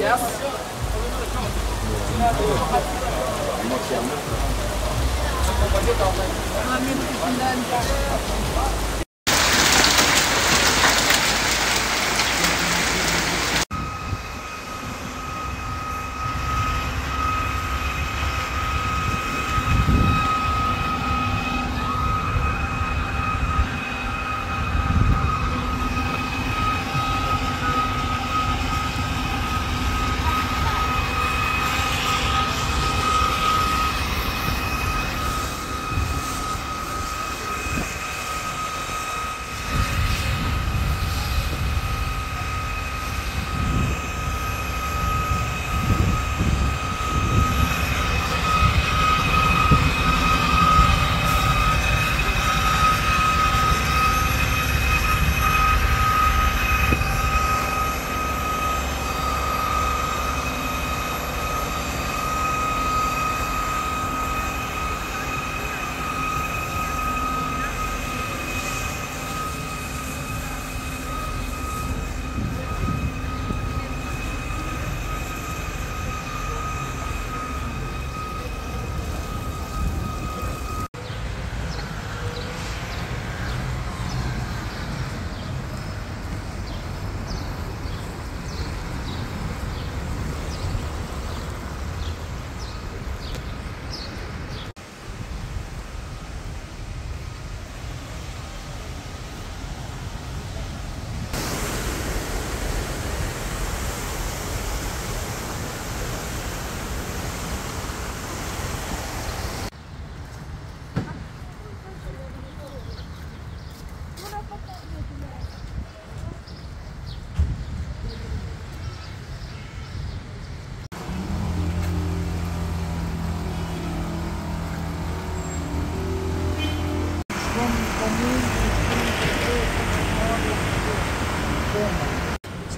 Yes.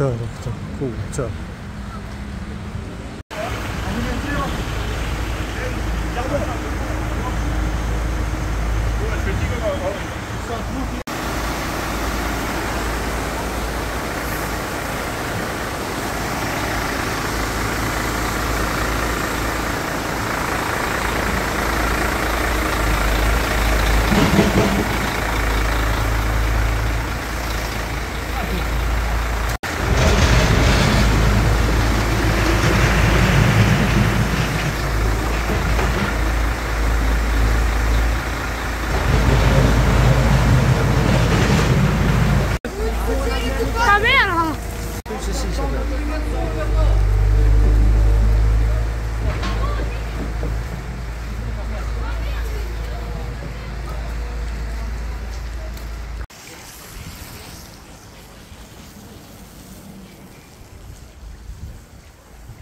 먹자 먹자 그거 먹자 양보